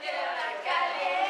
Tierra caliente.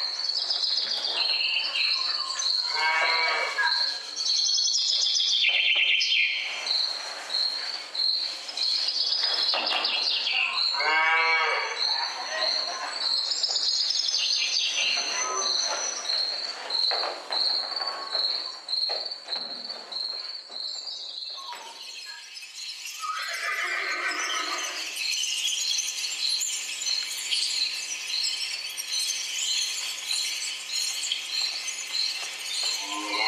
Yeah.